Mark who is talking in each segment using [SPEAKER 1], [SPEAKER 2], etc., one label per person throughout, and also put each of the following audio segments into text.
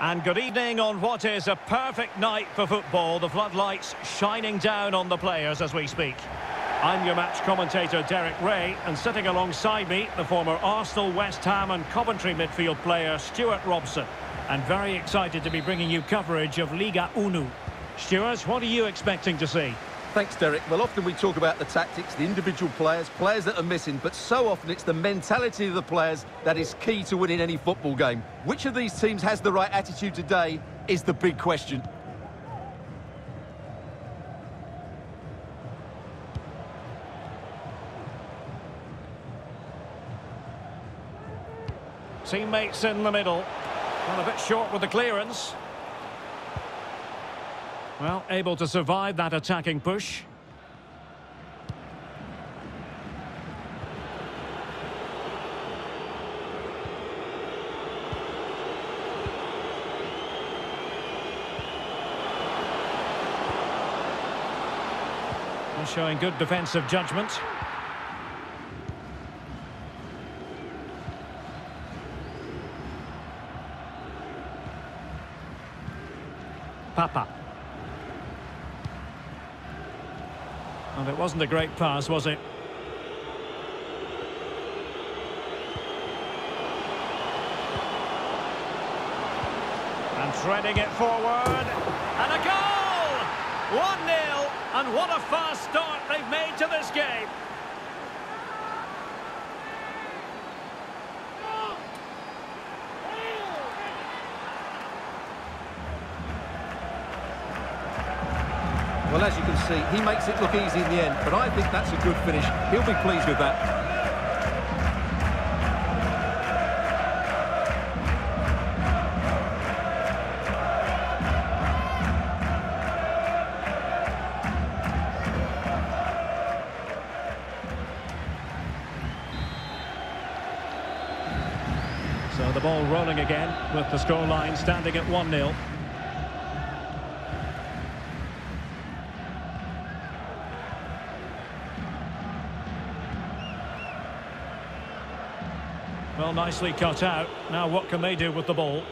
[SPEAKER 1] And good evening on what is a perfect night for football. The floodlights shining down on the players as we speak. I'm your match commentator Derek Rae and sitting alongside me the former Arsenal, West Ham and Coventry midfield player Stuart Robson. And very excited to be bringing you coverage of Liga Uno. Stuart, what are you expecting to see?
[SPEAKER 2] Thanks, Derek. Well, often we talk about the tactics, the individual players, players that are missing, but so often it's the mentality of the players that is key to winning any football game. Which of these teams has the right attitude today is the big question.
[SPEAKER 1] Teammates in the middle. Well, a bit short with the clearance. Well, able to survive that attacking push. showing good defensive judgment. Papa. And it wasn't a great pass, was it? And threading it forward. And a goal! 1-0. And what a fast start they've made to this game.
[SPEAKER 2] Well, as you can see, he makes it look easy in the end, but I think that's a good finish. He'll be pleased with that.
[SPEAKER 1] So the ball rolling again with the scoreline standing at 1-0. Well, nicely cut out. Now what can they do with the ball?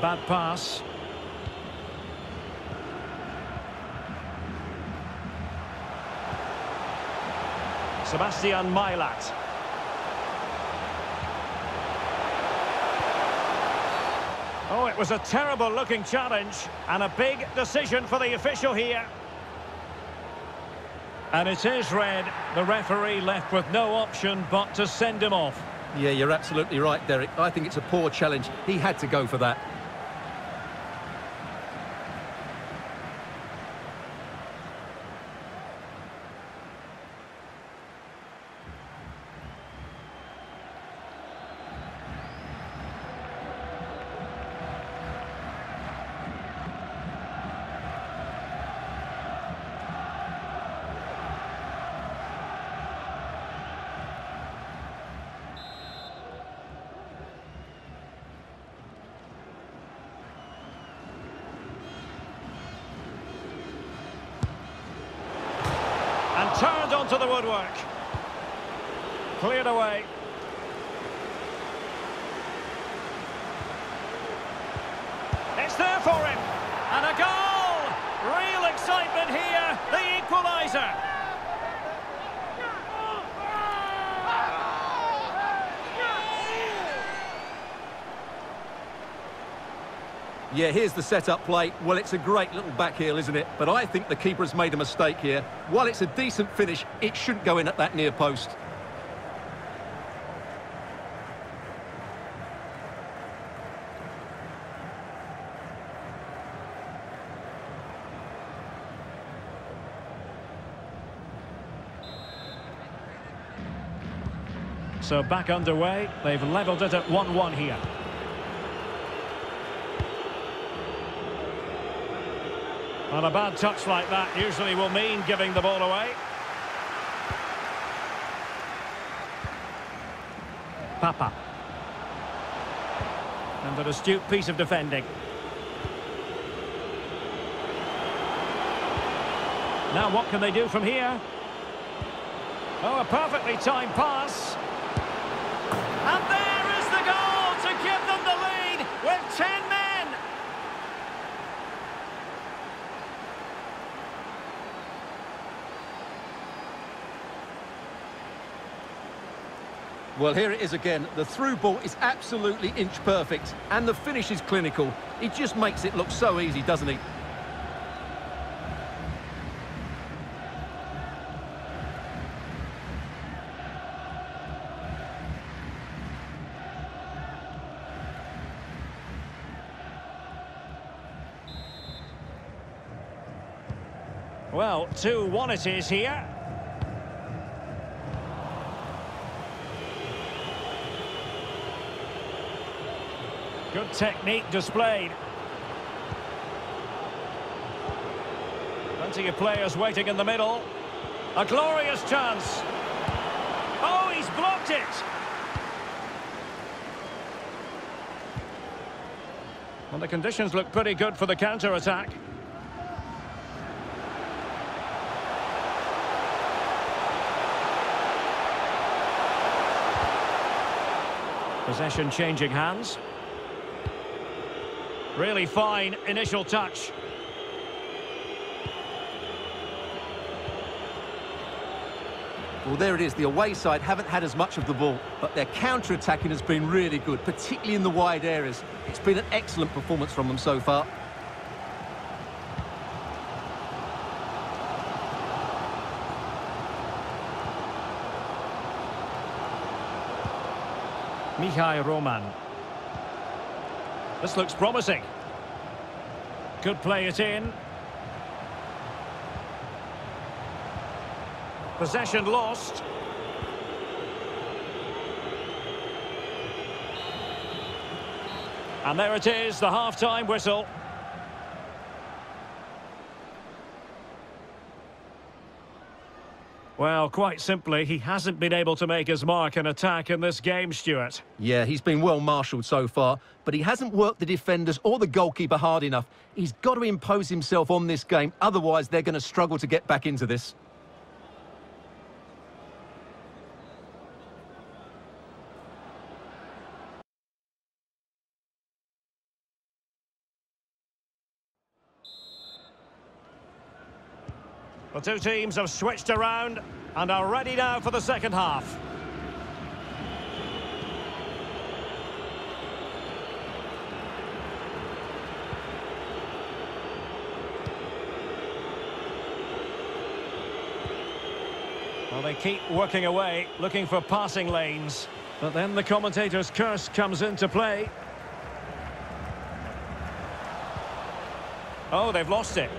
[SPEAKER 1] Bad pass. Sebastian Mailat. Oh, it was a terrible looking challenge and a big decision for the official here. And it is red. The referee left with no option but to send him off.
[SPEAKER 2] Yeah, you're absolutely right, Derek. I think it's a poor challenge. He had to go for that.
[SPEAKER 1] And turned onto the woodwork. Cleared away. It's there for him. And a goal! Real excitement here. The equaliser.
[SPEAKER 2] Yeah, here's the set-up play. Well, it's a great little back heel, isn't it? But I think the keeper has made a mistake here. While it's a decent finish, it shouldn't go in at that near post.
[SPEAKER 1] So back underway. They've levelled it at 1-1 here. And a bad touch like that usually will mean giving the ball away. Papa. And an astute piece of defending. Now what can they do from here? Oh, a perfectly timed pass. And there is the goal to give them the lead with 10
[SPEAKER 2] Well, here it is again. The through ball is absolutely inch perfect, and the finish is clinical. He just makes it look so easy, doesn't he?
[SPEAKER 1] Well, 2-1 it is here. Good technique displayed. Plenty of players waiting in the middle. A glorious chance. Oh, he's blocked it. Well, the conditions look pretty good for the counter-attack. Possession changing hands. Really fine initial touch.
[SPEAKER 2] Well, there it is. The away side haven't had as much of the ball, but their counter-attacking has been really good, particularly in the wide areas. It's been an excellent performance from them so far.
[SPEAKER 1] Mihai Roman. This looks promising. Could play it in. Possession lost. And there it is, the half-time whistle. Well, quite simply, he hasn't been able to make his mark and attack in this game, Stuart.
[SPEAKER 2] Yeah, he's been well marshalled so far, but he hasn't worked the defenders or the goalkeeper hard enough. He's got to impose himself on this game, otherwise they're going to struggle to get back into this.
[SPEAKER 1] Two teams have switched around and are ready now for the second half. Well, they keep working away, looking for passing lanes. But then the commentator's curse comes into play. Oh, they've lost it.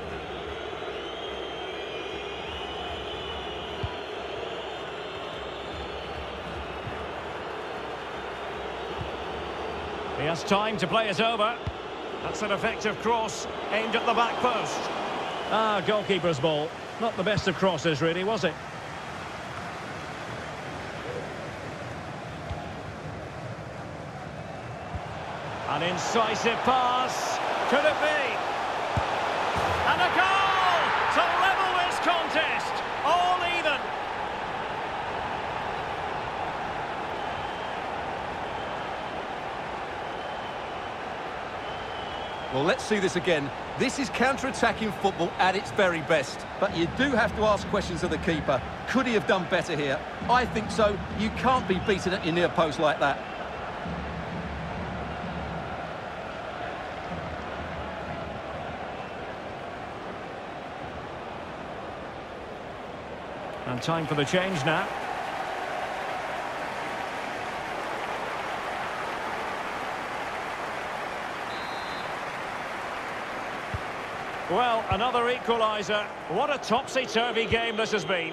[SPEAKER 1] He has time to play it over. That's an effective cross aimed at the back post. Ah, goalkeeper's ball. Not the best of crosses, really, was it? An incisive pass. Could it be? And a goal to level this contest. All even.
[SPEAKER 2] Well, let's see this again. This is counter-attacking football at its very best. But you do have to ask questions of the keeper. Could he have done better here? I think so. You can't be beaten at your near post like that.
[SPEAKER 1] And time for the change now. Well, another equaliser. What a topsy-turvy game this has been.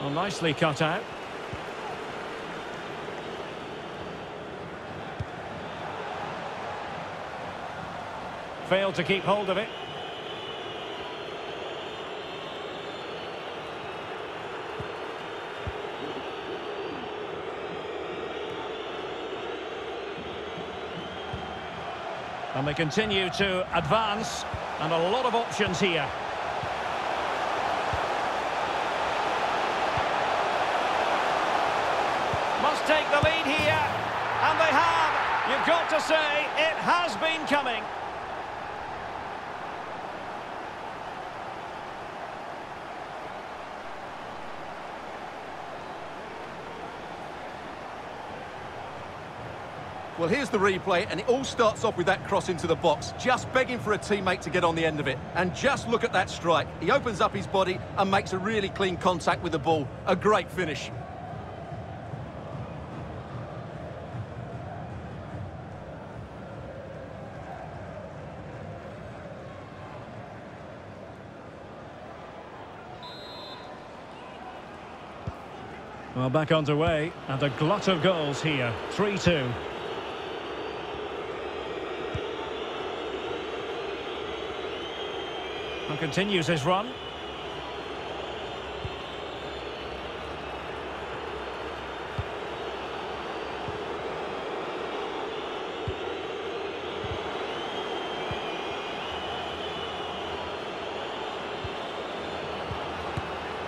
[SPEAKER 1] Well, nicely cut out. Failed to keep hold of it. And they continue to advance, and a lot of options here. Must take the lead here. And they have. You've got to say, it has been coming.
[SPEAKER 2] Well, here's the replay, and it all starts off with that cross into the box, just begging for a teammate to get on the end of it. And just look at that strike. He opens up his body and makes a really clean contact with the ball. A great finish.
[SPEAKER 1] Well, back underway, and a glut of goals here. 3-2. Continues his run.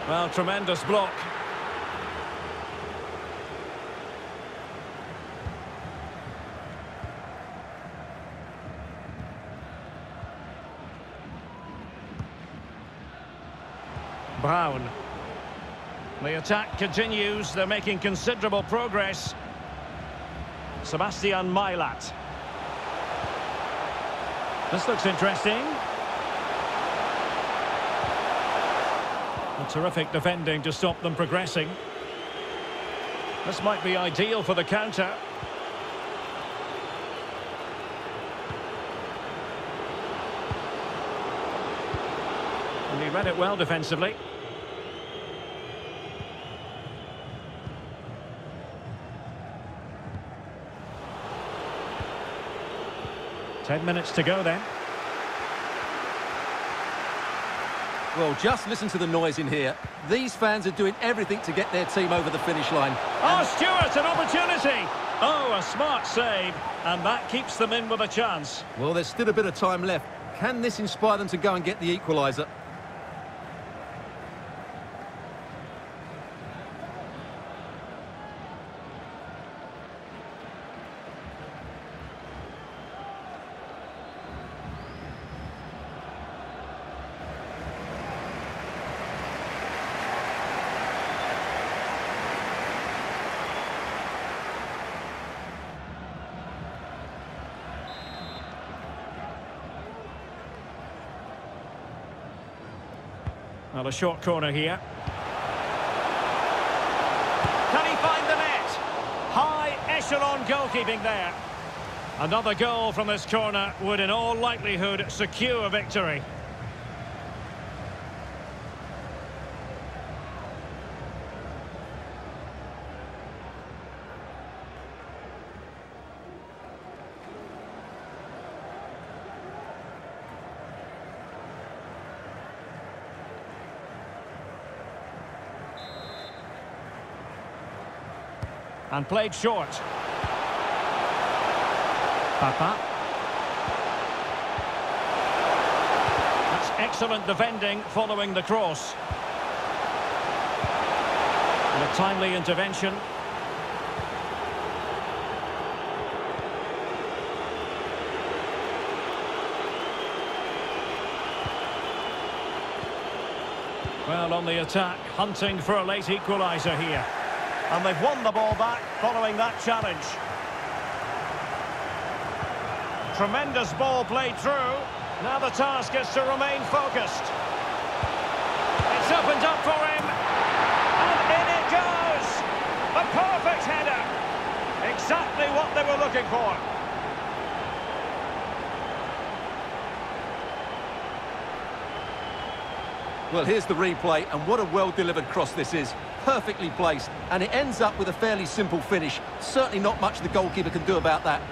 [SPEAKER 1] Well, tremendous block. Brown. The attack continues. They're making considerable progress. Sebastian Mailat. This looks interesting. A terrific defending to stop them progressing. This might be ideal for the counter. And he read it well defensively. Ten minutes to go then.
[SPEAKER 2] Well, just listen to the noise in here. These fans are doing everything to get their team over the finish line.
[SPEAKER 1] Oh, Stuart, an opportunity! Oh, a smart save, and that keeps them in with a chance.
[SPEAKER 2] Well, there's still a bit of time left. Can this inspire them to go and get the equaliser?
[SPEAKER 1] Well, a short corner here. Can he find the net? High echelon goalkeeping there. Another goal from this corner would in all likelihood secure victory. And played short. Papa. That's excellent defending following the cross. And a timely intervention. Well, on the attack, hunting for a late equaliser here. And they've won the ball back following that challenge. Tremendous ball played through. Now the task is to remain focused. It's opened up for him. And in it goes. A perfect header. Exactly what they were looking for.
[SPEAKER 2] Well, here's the replay, and what a well-delivered cross this is. Perfectly placed, and it ends up with a fairly simple finish. Certainly not much the goalkeeper can do about that.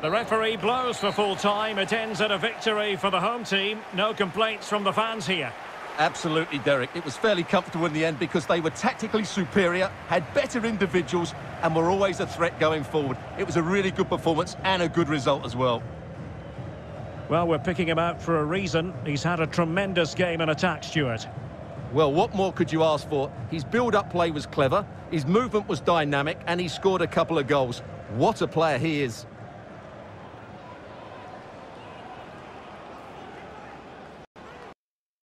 [SPEAKER 1] The referee blows for full time. It ends at a victory for the home team. No complaints from the fans here.
[SPEAKER 2] Absolutely, Derek. It was fairly comfortable in the end because they were tactically superior, had better individuals, and were always a threat going forward. It was a really good performance and a good result as well.
[SPEAKER 1] Well, we're picking him out for a reason. He's had a tremendous game in attack, Stuart.
[SPEAKER 2] Well, what more could you ask for? His build-up play was clever, his movement was dynamic, and he scored a couple of goals. What a player he is.